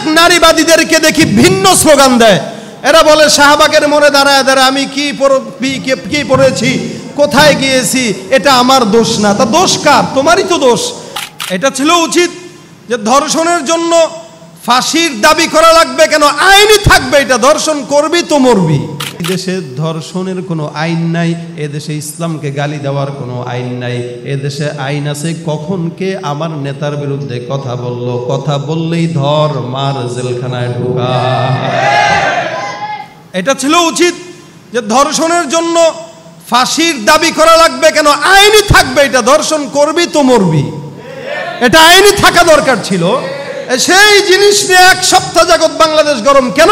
আরেক নারীবাদীদেরকে দেখি ভিন্ন স্লোগান দেয়। এরা বলে, শাহবাগের মনে দাঁড়ায় দাঁড়ায়, আমি কি কি- পড়েছি? কোথায় গিয়েছি? এটা আমার দোষ না। তা দোষ কার? তোমারই তো দোষ। এটা ছিল উচিত যে ধর্ষণের জন্য ফাঁসির দাবি করা লাগবে কেন? আইনই থাকবে এটা। ধর্ষণ করবি তো মরবি। দেশে ধর্ষণের কোনো আইন নাই, এ দেশে ইসলামকে গালি দেওয়ার কোনো আইন নাই। এ দেশে আইন আছে, কখন কে আমার নেতার বিরুদ্ধে কথা বলল? কথা বললেই ধর মার জেলখানায় ঢুকা। এটা ছিল উচিত যে ধর্ষণের জন্য ফাঁসির দাবি করা লাগবে কেন? আইনই থাকবে এটা, ধর্ষণ করবি তো মরবি। এটা আইনই থাকা দরকার ছিল। সেই জিনিস নিয়ে এক সপ্তাহ জগৎ বাংলাদেশ গরম। কেন?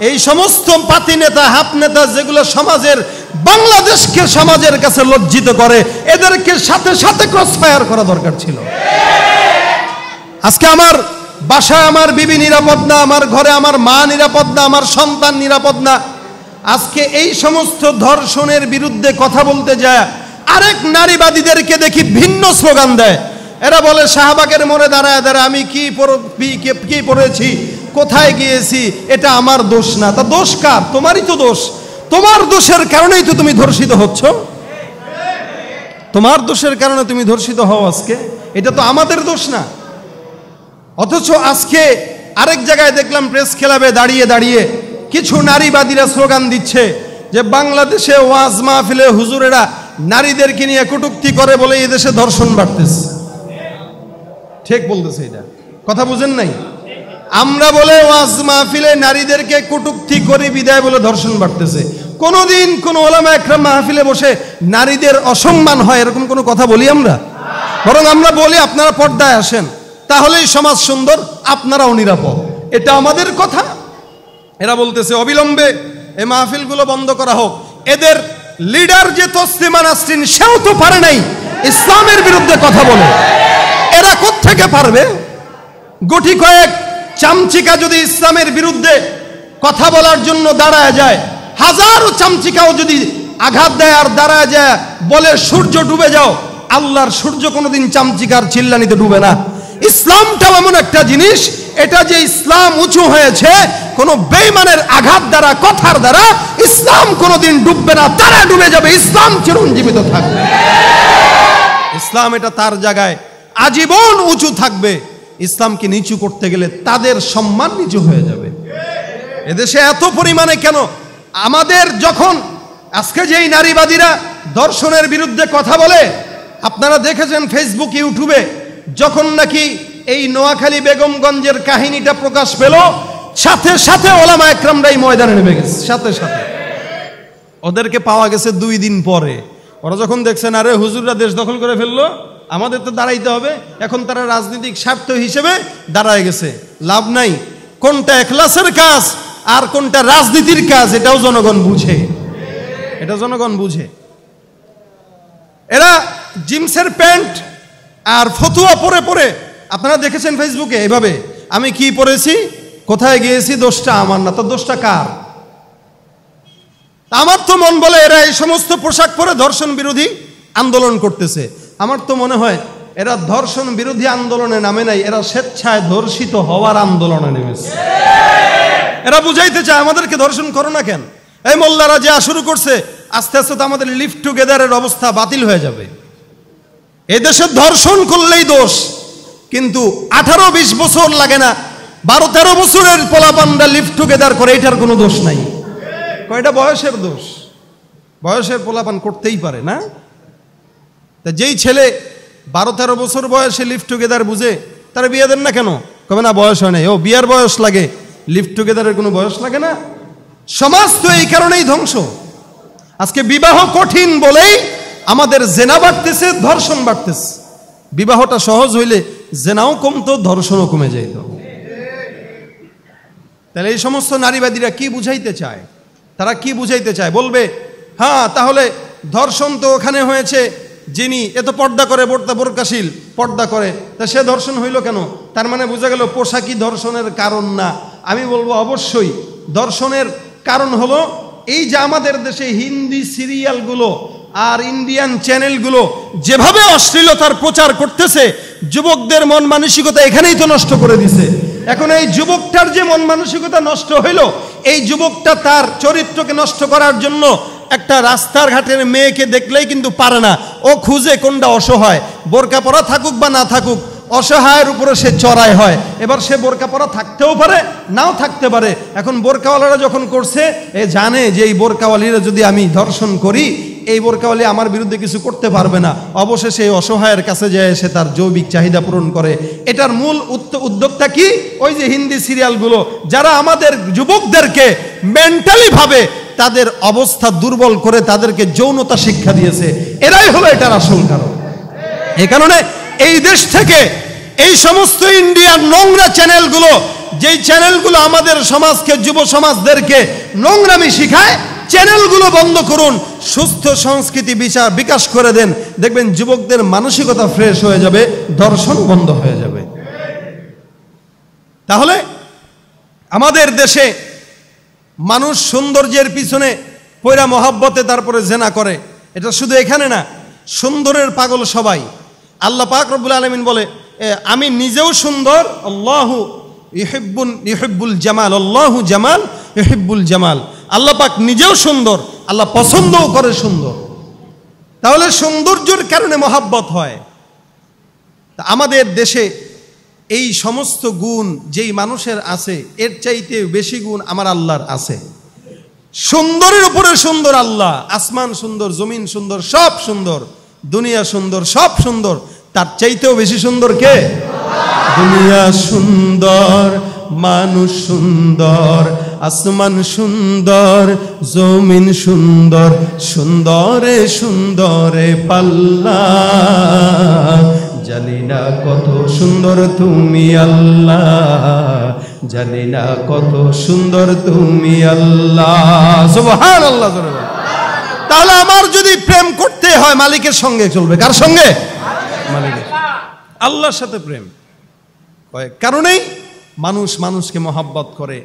এই সমস্ত পাতি নেতা হাপ নেতা যেগুলো সমাজের, বাংলাদেশকে সমাজের কাছে লজ্জিত করে, এদেরকে সাথে সাথে ক্রস ফায়ার করা দরকার ছিল। আজকে আমার বাসায় আমার বিবি নিরাপদ না, আমার ঘরে আমার মা নিরাপদ না, আমার সন্তান নিরাপদ না। আজকে এই সমস্ত ধর্ষণের বিরুদ্ধে কথা বলতে যায়, আরেক নারীবাদীদেরকে দেখি ভিন্ন স্লোগান দেয়। এরা বলে, শাহবাগের মনে দাঁড়ায় দাঁড়ায়, আমি কি- কি পড়েছি কোথায় গিয়েছি, এটা আমার দোষ না। তা দোষ কার? তোমারই তো দোষ। তোমার দোষের কারণেই তো তুমি ধর্ষিত হচ্ছ। তোমার দোষের কারণে তুমি ধর্ষিত হও আজকে। এটা তো আমাদের দোষ না। অথচ আজকে আরেক জায়গায় দেখলাম প্রেস ক্লাবে দাঁড়িয়ে দাঁড়িয়ে কিছু নারীবাদীরা স্লোগান দিচ্ছে যে বাংলাদেশে ওয়াজ মাহফিলে হুজুরেরা নারীদেরকে নিয়ে কটুক্তি করে বলে এই দেশে ধর্ষণ বাড়তেছে। ঠিক বলতেছে এটা। কথা বুঝেন নাই? আমরা বলে ওয়াজ মাহফিলে নারীদেরকে কটুক্তি করে বিদায় বলে ধর্ষণ বাড়তেছে। কোনোদিন কোন ওলামা একরাম মাহফিলে বসে নারীদের অসম্মান হয় এরকম কোনো কথা বলি আমরা? বরং আমরা বলি আপনারা পর্দায় আসেন, তাহলেই সমাজ সুন্দর, আপনারাও নিরাপদ। এটা আমাদের কথা। এরা বলতেছে, অবিলম্বে এই মাহফিলগুলো বন্ধ করা হোক। এদের লিডার যে তসলিমা নাসরিন, সেও তো পারে নাই। ইসলামের বিরুদ্ধে কথা বলে। এরা কোত্থেকে পারবে? গুটি কয়েক চামচিকা যদি ইসলামের বিরুদ্ধে কথা বলার জন্য দাঁড়ায় যায়, হাজারো চামচিকাও যদি আঘাত দেয় আর দাঁড়ায় যায়, বলে সূর্য ডুবে যাও, আল্লাহর সূর্য কোনোদিন চামচিকার চিল্লানিতে ডুবে না। ইসলামটাও এমন একটা জিনিস, এটা যে ইসলাম উঁচু হয়েছে, কোনো বেইমানের আঘাত দ্বারা, কথার দ্বারা, ইসলাম কোনোদিন ডুববে না, তারা ডুবে যাবে, ইসলাম চিরঞ্জীবিত থাকবে। ইসলাম এটা তার জায়গায়, আজীবন উঁচু থাকবে। ইসলামকে নিচু করতে গেলে তাদের সম্মান নিচু হয়ে যাবে। এদেশে এত পরিমাণে কেন? আমাদের যখন আজকে যেই নারীবাদীরা দর্শনের বিরুদ্ধে কথা বলে, আপনারা দেখেছেন ফেসবুক ইউটিউবে যখন নাকি এই নোয়াখালী বেগমগঞ্জের কাহিনীটা প্রকাশ পেল, সাথে সাথে ওলামা একরামরাই ময়দানে নেমে গেছে, সাথে সাথে। ওদেরকে পাওয়া গেছে দুই দিন পরে। ওরা যখন দেখছেন, আরে হুজুররা দেশ দখল করে ফেলল আমাদের তো দাঁড়াইতে হবে। এখন তারা রাজনৈতিক স্বার্থ হিসেবে দাঁড়ায় গেছে। লাভ নাই। কোনটা এখলাসের কাজ আর কোনটা রাজনীতির কাজ, এটাও জনগণ বুঝে। এটা জনগণ বুঝে। এরা জিন্সের প্যান্ট আর ফতুয়া পরে পরে, আপনারা দেখেছেন ফেসবুকে এভাবে, আমি কি পরেছি? কোথায় গিয়েছি? দোষটা আমার না। তো দোষটা কার? আমার তো মন বলে এরা এই সমস্ত পোশাক পরে ধর্ষণ বিরোধী আন্দোলন করতেছে। আমার তো মনে হয় এরা ধর্ষণ বিরোধী আন্দোলনে নামে নাই, এরা স্বেচ্ছায় ধর্ষিত হওয়ার আন্দোলনে নেমেছে। এরা বুঝাইতে চায়, আমাদেরকে ধর্ষণ করো না কেন? এই মোল্লারা যা শুরু করছে, আস্তে আস্তে তো আমাদের লিফট টুগেদারের অবস্থা বাতিল হয়ে যাবে। এদেশে ধর্ষণ করলেই দোষ, কিন্তু আঠারো বিশ বছর লাগে না, বারো তেরো বছরের পোলাপানরা লিফট টুগেদার করে, এটার কোনো দোষ নাই। কয়টা বয়সের দোষ। বয়সের পোলাপান করতেই পারে, না? তা যেই ছেলে বারো তেরো বছর বয়সে লিফট টুগেদার বুঝে, তারা বিয়ে দেন না কেন? কবে না বয়স হয় নাই? ও বিয়ার বয়স লাগে। লিফট টুগেদারের কোনো বয়স লাগে না? সমাজ তো এই কারণেই ধ্বংস। আজকে বিবাহ কঠিন বলেই আমাদের জেনা বাড়তেছে, ধর্ষণ বাড়তেছে। বিবাহটা সহজ হইলে জেনাও কমতো, ধর্ষণও কমে যাইত তাহলে এই সমস্ত নারীবাদীরা কি বুঝাইতে চায়? তারা কি বুঝাইতে চায়? বলবে হ্যাঁ তাহলে ধর্ষণ তো ওখানে হয়েছে যিনি এত পর্দা করে বর্তা বোরকাশীল, পর্দা করে। তা সে ধর্ষণ হইল কেন? তার মানে বোঝা গেল পোশাকই ধর্ষণের কারণ না। আমি বলব অবশ্যই, ধর্ষণের কারণ হলো এই যে আমাদের দেশে হিন্দি সিরিয়ালগুলো আর ইন্ডিয়ান চ্যানেলগুলো যেভাবে অশ্লীলতার প্রচার করতেছে, যুবকদের মন মানসিকতা এখানেই তো নষ্ট করে দিছে। এখন এই যুবকটার যে মন মানসিকতা নষ্ট হইল, এই যুবকটা তার চরিত্রকে নষ্ট করার জন্য একটা রাস্তার ঘাটের মেয়েকে দেখলেই কিন্তু পারে না। ও খুঁজে কোনটা অসহায়। বোরকা পরা থাকুক বা না থাকুক, অসহায়ের উপরে সে চড়াই হয়। এবার সে বোরকা পরা থাকতেও পারে, নাও থাকতে পারে। এখন বোরকাওয়ালারা যখন করছে, এ জানে যে এই বোরকাওয়ালিরা যদি আমি ধর্ষণ করি, এই বোরকাওয়ালি আমার বিরুদ্ধে কিছু করতে পারবে না। অবশেষে এই অসহায়ের কাছে যায়, সে তার জৈবিক চাহিদা পূরণ করে। এটার মূল উদ্যোগটা কি? ওই যে হিন্দি সিরিয়ালগুলো, যারা আমাদের যুবকদেরকে মেন্টালি ভাবে তাদের অবস্থা দুর্বল করে তাদেরকে যৌনতা শিক্ষা দিয়েছে। এরাই হলো এটার আসল কারণ। এ কারণে এই দেশ থেকে এই সমস্ত ইন্ডিয়ার নোংরা চ্যানেলগুলো, যেই চ্যানেলগুলো আমাদের সমাজকে, যুব সমাজদেরকে নোংরামি শিখায়, চ্যানেলগুলো বন্ধ করুন, সুস্থ সংস্কৃতি বিচার বিকাশ করে দেন। দেখবেন যুবকদের মানসিকতা ফ্রেশ হয়ে যাবে, দর্শন বন্ধ হয়ে যাবে। তাহলে আমাদের দেশে মানুষ সৌন্দর্যের পিছনে পয়রা মহাব্বতে তারপরে জেনা করে। এটা শুধু এখানে না, সুন্দরের পাগল সবাই। আল্লাহ পাক রব্বুল আলমিন বলে আমি নিজেও সুন্দর, আল্লাহু ইহিব্বুল ইহিব্বুল জামাল, আল্লাহু জামাল ইহিব্বুল জামাল। আল্লাহ পাক নিজেও সুন্দর, আল্লাহ পছন্দও করে সুন্দর। তাহলে সৌন্দর্যের কারণে মহাব্বত হয়। আমাদের দেশে এই সমস্ত গুণ যেই মানুষের আছে, এর চাইতে বেশি গুণ আমার আল্লাহর আছে। সুন্দরের উপরে সুন্দর আল্লাহ, আসমান সুন্দর, জমিন সুন্দর, সব সুন্দর, দুনিয়া সুন্দর, সব সুন্দর। তার চাইতেও বেশি সুন্দর কে? দুনিয়া সুন্দর, মানুষ সুন্দর, আসমান সুন্দর, জমিন সুন্দর, সুন্দরে সুন্দরে পাল্লা। জানি না কত সুন্দর তুমি আল্লাহ। জানি না কত সুন্দর তুমি আল্লাহ। আল্লাহ তাহলে আমার যদি প্রেম করতে হয়, মালিকের সঙ্গে চলবে। কার সঙ্গে? মালিকের। আল্লাহর সাথে প্রেম। কয়েক কারণেই মানুষ মানুষকে মহাব্বত করে।